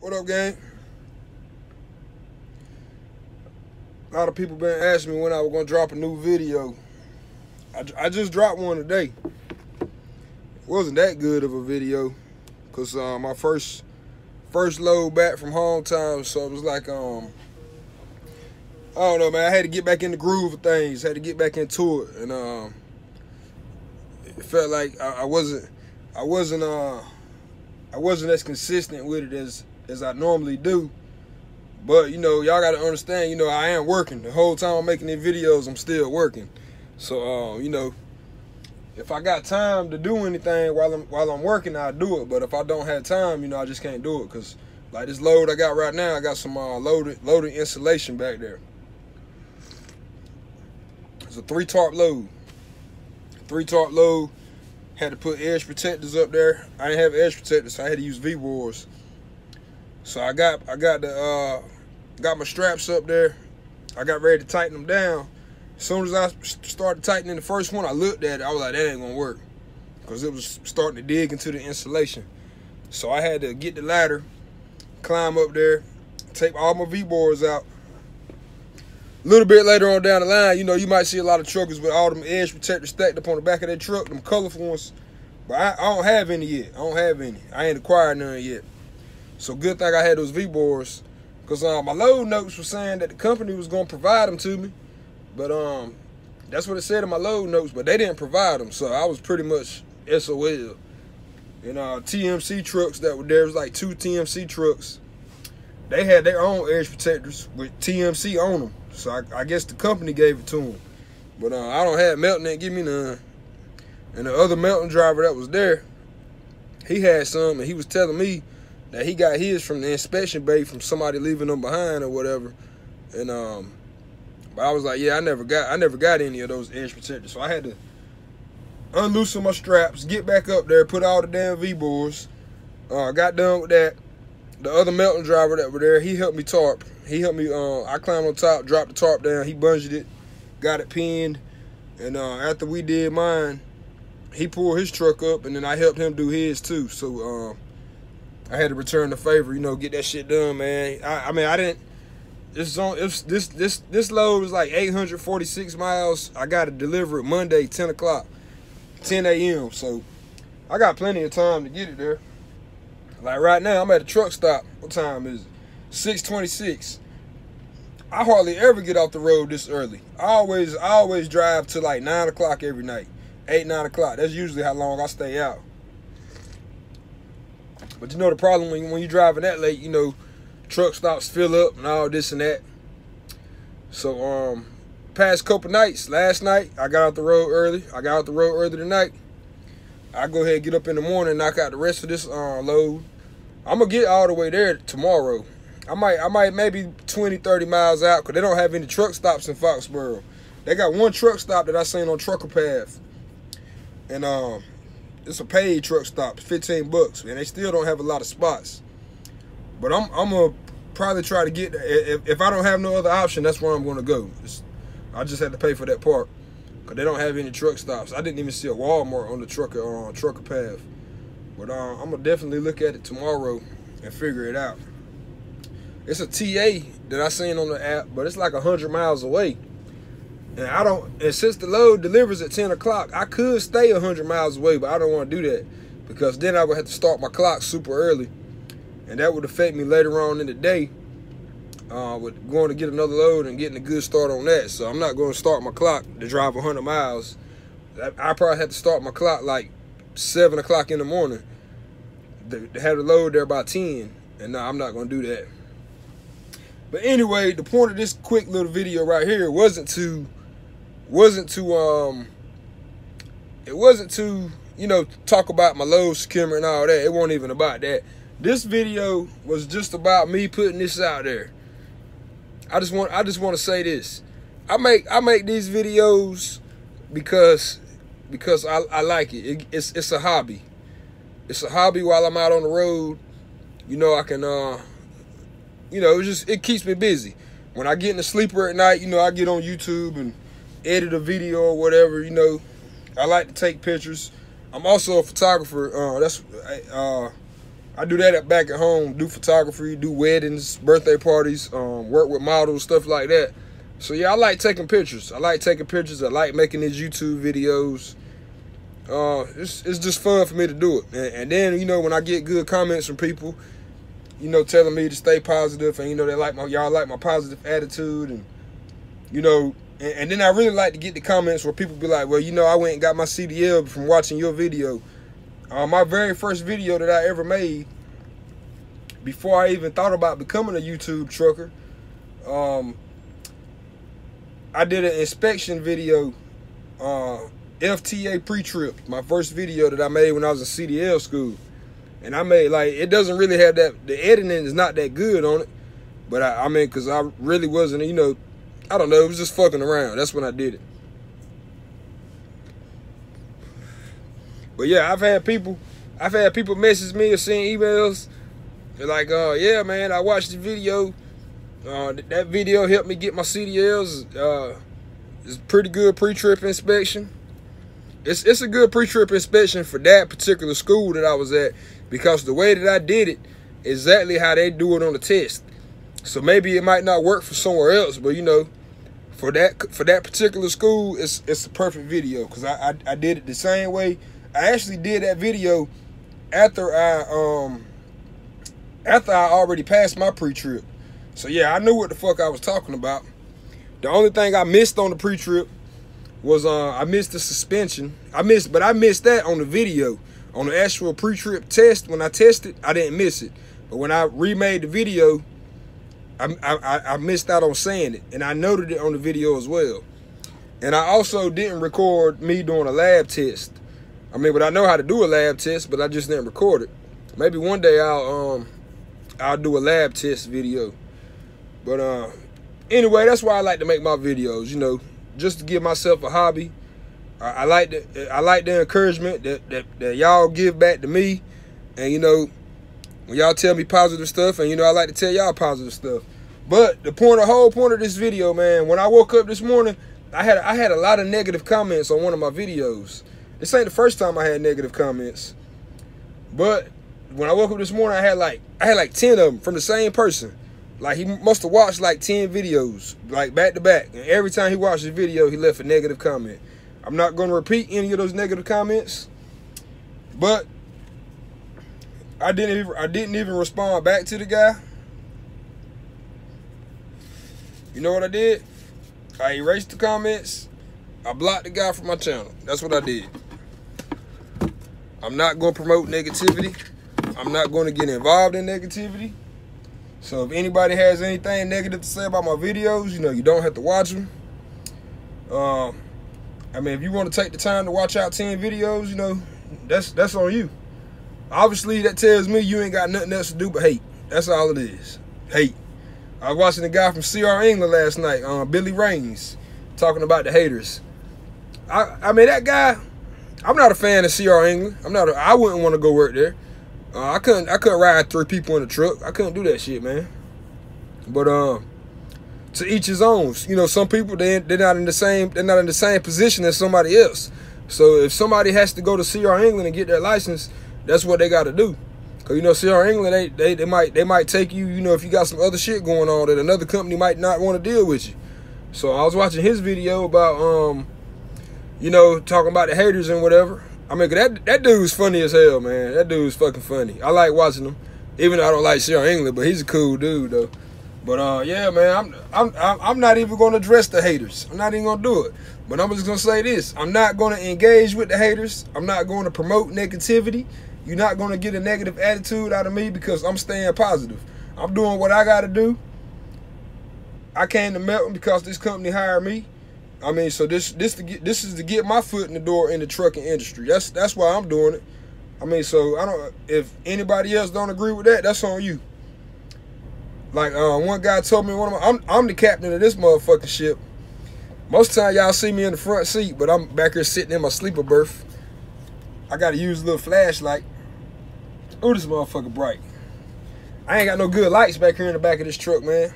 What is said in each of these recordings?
What up, gang? A lot of people been asking me when I was gonna drop a new video. I, I just dropped one today. It wasn't that good of a video, cause uh, my first first load back from home time, so it was like um I don't know, man. I had to get back in the groove of things. Had to get back into it, and um, it felt like I, I wasn't, I wasn't, uh, I wasn't as consistent with it as as I normally do. But you know, y'all got to understand. You know, I am working the whole time I'm making these videos. I'm still working. So, um, you know, if I got time to do anything while I'm while I'm working, I do it. But if I don't have time, you know, I just can't do it because like this load I got right now, I got some uh, loaded loaded insulation back there. It's a three tarp load. Three tarp load. Had to put edge protectors up there. I didn't have edge protectors, so I had to use V-boards. So I got I got the uh, got my straps up there. I got ready to tighten them down. As soon as I started tightening the first one, I looked at it. I was like, that ain't gonna work, because it was starting to dig into the insulation. So I had to get the ladder, climb up there, take all my V-boards out, a little bit later on down the line, you know, you might see a lot of truckers with all them edge protectors stacked up on the back of their truck, them colorful ones. But I, I don't have any yet. I don't have any. I ain't acquired none yet. So good thing I had those V-boards. Because uh, my load notes were saying that the company was going to provide them to me. But um, that's what it said in my load notes. But they didn't provide them. So I was pretty much SOL. And uh, TMC trucks that were there was like two TMC trucks. They had their own edge protectors with TMC on them. So I, I, guess the company gave it to them. But uh, I don't have Melton that give me none. And the other Melton driver that was there, he had some, and he was telling me that he got his from the inspection bay from somebody leaving them behind or whatever. And um, but I was like, yeah, I never got, I never got any of those edge protectors, so I had to unloosen my straps, get back up there, put all the damn V boards. Uh, got done with that. The other Melton driver that were there, he helped me tarp. He helped me. Uh, I climbed on top, dropped the tarp down. He bunged it, got it pinned, and uh, after we did mine, he pulled his truck up, and then I helped him do his too. So uh, I had to return the favor, you know, get that shit done, man. I, I mean, I didn't. This on this this this this load was like 846 miles. I got to deliver it Monday, 10 o'clock, 10 a.m. So I got plenty of time to get it there. Like right now, I'm at a truck stop. What time is it? 626. I hardly ever get off the road this early. I always I always drive to like nine o'clock every night. Eight, nine o'clock. That's usually how long I stay out. But you know the problem when, when you're driving that late, you know, truck stops fill up and all this and that. So um past couple nights, last night I got out the road early. I got out the road early tonight. I go ahead and get up in the morning, knock out the rest of this uh, load. I'm gonna get all the way there tomorrow. I might, I might maybe 20, 30 miles out because they don't have any truck stops in Foxborough. They got one truck stop that I seen on Trucker Path. And um, it's a paid truck stop, 15 bucks. And they still don't have a lot of spots. But I'm, I'm to probably try to get, if, if I don't have no other option, that's where I'm to go. It's, I just had to pay for that park. Because they don't have any truck stops. I didn't even see a Walmart on the trucker, on uh, Trucker Path. But uh, I'm to definitely look at it tomorrow and figure it out. It's a TA that I seen on the app, but it's like 100 miles away. And I don't, and since the load delivers at 10 o'clock, I could stay 100 miles away, but I don't want to do that because then I would have to start my clock super early. And that would affect me later on in the day uh, with going to get another load and getting a good start on that. So I'm not going to start my clock to drive 100 miles. I probably have to start my clock like 7 o'clock in the morning to have the load there by 10. And no, I'm not going to do that. But anyway, the point of this quick little video right here wasn't to wasn't to um it wasn't to, you know, talk about my load skimmer and all that. It wasn't even about that. This video was just about me putting this out there. I just want I just want to say this. I make I make these videos because because I, I like it. it. It's it's a hobby. It's a hobby while I'm out on the road. You know, I can uh you know, it just it keeps me busy. When I get in the sleeper at night, you know, I get on YouTube and edit a video or whatever. You know, I like to take pictures. I'm also a photographer. Uh, that's uh, I do that at back at home. Do photography, do weddings, birthday parties, um, work with models, stuff like that. So yeah, I like taking pictures. I like taking pictures. I like making these YouTube videos. Uh, it's it's just fun for me to do it. And, and then you know when I get good comments from people, you know, telling me to stay positive, and you know they like my y'all like my positive attitude, and you know, and, and then I really like to get the comments where people be like, well, you know, I went and got my CDL from watching your video. Uh, my very first video that I ever made, before I even thought about becoming a YouTube trucker, um, I did an inspection video, uh, FTA pre-trip, my first video that I made when I was in CDL school. And I made, like, it doesn't really have that, the editing is not that good on it. But I, I mean, because I really wasn't, you know, I don't know, it was just fucking around. That's when I did it. But yeah, I've had people, I've had people message me or send emails. They're like, uh, yeah, man, I watched the video. Uh, that video helped me get my CDLs. Uh, it's pretty good pre-trip inspection. It's it's a good pre-trip inspection for that particular school that I was at because the way that I did it, exactly how they do it on the test. So maybe it might not work for somewhere else, but you know, for that for that particular school, it's it's a perfect video because I, I, I did it the same way. I actually did that video after I um after I already passed my pre-trip. So yeah, I knew what the fuck I was talking about. The only thing I missed on the pre-trip was uh I missed the suspension. I missed, but I missed that on the video. On the actual pre-trip test, when I tested, I didn't miss it. But when I remade the video, I, I, I missed out on saying it. And I noted it on the video as well. And I also didn't record me doing a lab test. I mean, but I know how to do a lab test, but I just didn't record it. Maybe one day I'll um I'll do a lab test video. But uh anyway, that's why I like to make my videos, you know, just to give myself a hobby. I, I like the I like the encouragement that, that, that y'all give back to me. And you know, when y'all tell me positive stuff, and you know I like to tell y'all positive stuff. But the point, the whole point of this video, man, when I woke up this morning, I had I had a lot of negative comments on one of my videos. This ain't the first time I had negative comments, but when I woke up this morning, I had like I had like ten of them from the same person. Like he must have watched like 10 videos, like back to back. And every time he watched a video, he left a negative comment. I'm not gonna repeat any of those negative comments, but I didn't even I didn't even respond back to the guy. You know what I did? I erased the comments. I blocked the guy from my channel. That's what I did. I'm not going to promote negativity. I'm not going to get involved in negativity. So if anybody has anything negative to say about my videos, you know, you don't have to watch them. Um, I mean, if you want to take the time to watch out 10 videos, you know, that's that's on you. Obviously, that tells me you ain't got nothing else to do but hate. That's all it is. Hate. I was watching the guy from CR England last night, uh, Billy Rains, talking about the haters. I, I mean, that guy, I'm not a fan of CR England. I'm not. A, I wouldn't want to go work there. Uh, I couldn't. I couldn't ride three people in a truck. I couldn't do that shit, man. But um, to each his own. You know, some people they they're not in the same. They're not in the same position as somebody else. So if somebody has to go to CR England and get their license, that's what they got to do. Cause you know, CR England, they, they they might they might take you. You know, if you got some other shit going on that another company might not want to deal with you. So I was watching his video about um, you know, talking about the haters and whatever. I mean, that that dude's funny as hell, man. That dude's fucking funny. I like watching him, even though I don't like CR England, but he's a cool dude though. But uh, yeah, man, I'm I'm I'm not even gonna address the haters. I'm not even gonna do it. But I'm just gonna say this: I'm not gonna engage with the haters. I'm not going to promote negativity. You're not gonna get a negative attitude out of me because I'm staying positive. I'm doing what I gotta do. I came to Melton because this company hired me. I mean, so this this to get, this is to get my foot in the door in the trucking industry. That's that's why I'm doing it. I mean, so I don't. If anybody else don't agree with that, that's on you. Like uh, one guy told me, one of my, I'm I'm the captain of this motherfucking ship. Most of the time y'all see me in the front seat, but I'm back here sitting in my sleeper berth. I gotta use a little flashlight. Oh, this motherfucker bright. I ain't got no good lights back here in the back of this truck, man.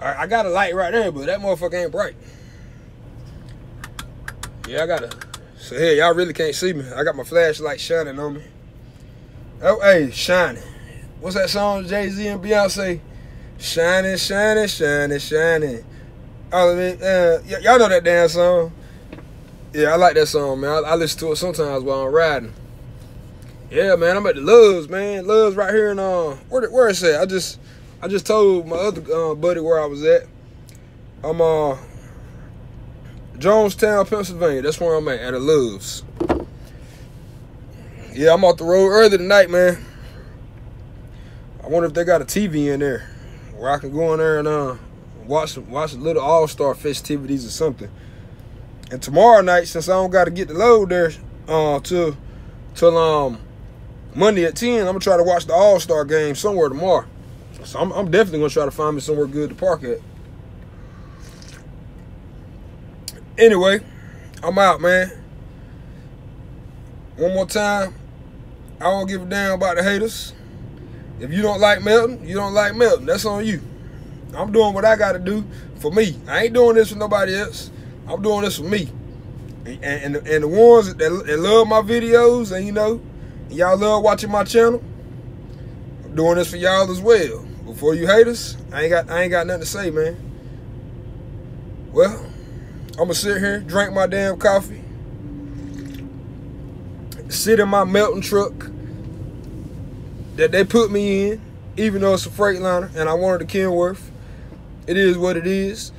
I, got a light right there, but that motherfucker ain't bright. Yeah, I got a. So hey, y'all really can't see me. I got my flashlight shining on me. Oh, hey, shining. What's that song? Jay Z and Beyonce. Shining, shining, shining, shining. Oh, I mean, uh, y'all know that damn song. Yeah, I like that song, man. I, I listen to it sometimes while I'm riding. Yeah, man, I'm at the Loves, man. Loves right here in uh, where where is that? I just I just told my other uh, buddy where I was at. I'm uh Jonestown, Pennsylvania. That's where I'm at at the Loves. Yeah, I'm off the road early tonight, man. I wonder if they got a TV in there where I can go in there and uh watch watch a little All Star festivities or something. And tomorrow night, since I don't got to get the load there uh till till um Monday at ten, I'm gonna try to watch the All Star game somewhere tomorrow. So I'm, I'm definitely gonna try to find me somewhere good to park at. Anyway, I'm out, man. One more time, I don't give a damn about the haters. If you don't like Melton, you don't like Melton. That's on you. I'm doing what I got to do for me. I ain't doing this for nobody else. I'm doing this for me. And, and, and the ones that, that love my videos and, you know, y'all love watching my channel, I'm doing this for y'all as well. Before you haters, I ain't got I ain't got nothing to say, man. Well, I'm gonna sit here, drink my damn coffee, sit in my Melton truck that they put me in, even though it's a Freightliner and I wanted a Kenworth. It is what it is.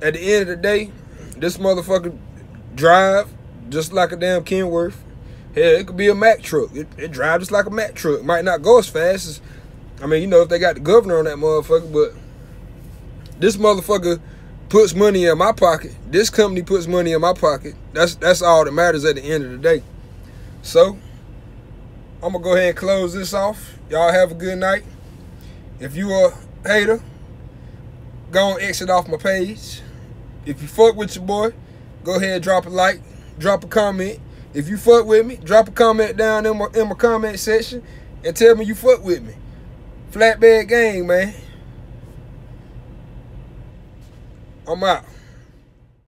At the end of the day, this motherfucker drive just like a damn Kenworth. Hell, it could be a Mack truck. It, it drives just like a Mack truck. Might not go as fast as, I mean, you know, if they got the governor on that motherfucker, but this motherfucker puts money in my pocket. This company puts money in my pocket. That's that's all that matters at the end of the day. So, I'm gonna go ahead and close this off. Y'all have a good night. If you a hater, go and exit off my page. If you fuck with your boy, go ahead drop a like, drop a comment. If you fuck with me, drop a comment down in my in my comment section and tell me you fuck with me. Flatbed gang, man. I'm out.